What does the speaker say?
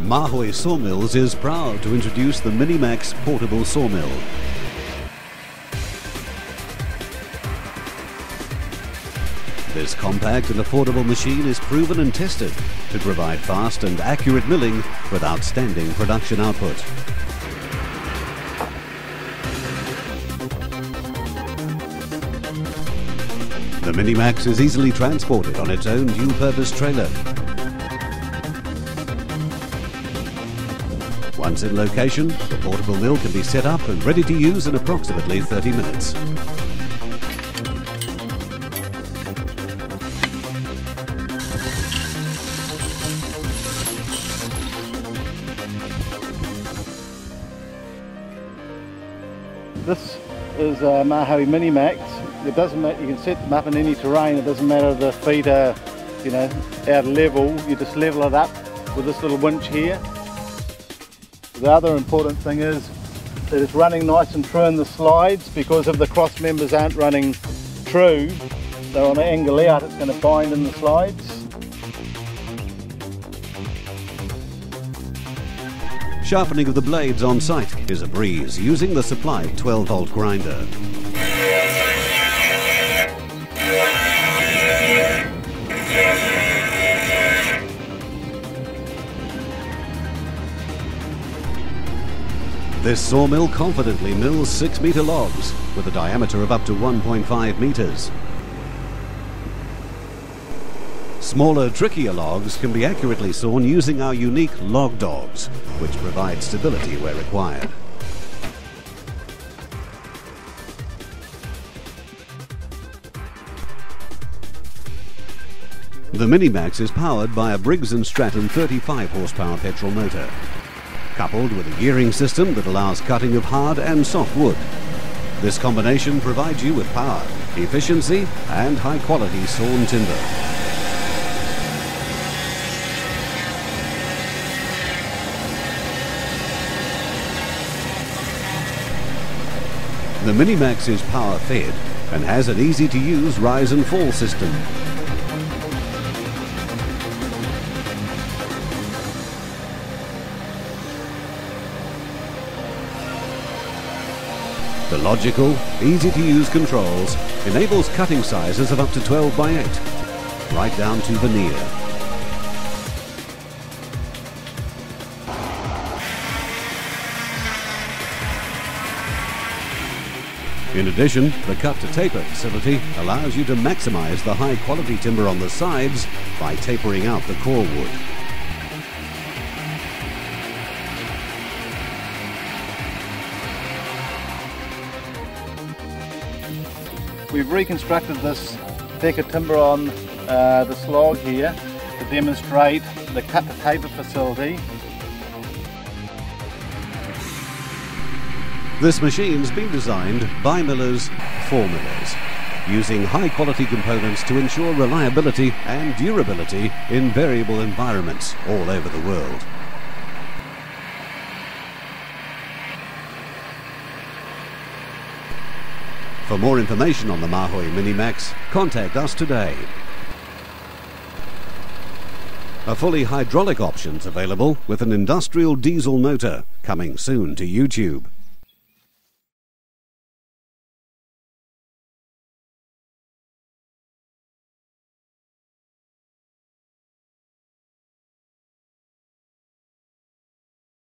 Mahoe Sawmills is proud to introduce the Minimax portable sawmill. This compact and affordable machine is proven and tested to provide fast and accurate milling with outstanding production output. The Minimax is easily transported on its own dual-purpose trailer. Once in location, the portable mill can be set up and ready to use in approximately 30 minutes. This is uh, a Mahoe Minimax. It doesn't matter, you can set them up in any terrain. It doesn't matter the feet are, you know, out of level. You just level it up with this little winch here. The other important thing is that it's running nice and true in the slides because if the cross members aren't running true, they're on an angle out, it's going to bind in the slides. Sharpening of the blades on site is a breeze using the supplied 12 volt grinder. This sawmill confidently mills 6 metre logs with a diameter of up to 1.5 metres. Smaller, trickier logs can be accurately sawn using our unique log dogs, which provide stability where required. The Minimax is powered by a Briggs & Stratton 35 horsepower petrol motor, coupled with a gearing system that allows cutting of hard and soft wood. This combination provides you with power, efficiency and high quality sawn timber. The Minimax is power fed and has an easy to use rise and fall system. The logical, easy to use controls enables cutting sizes of up to 12 by 8, right down to veneer. In addition, the cut to taper facility allows you to maximize the high quality timber on the sides by tapering out the core wood. We've reconstructed this deck of timber on uh, the slog here to demonstrate the cut to taper facility. This machine's been designed by millers for millers, using high quality components to ensure reliability and durability in variable environments all over the world. For more information on the Mahoe Minimax, contact us today. A fully hydraulic option's available with an industrial diesel motor coming soon to YouTube.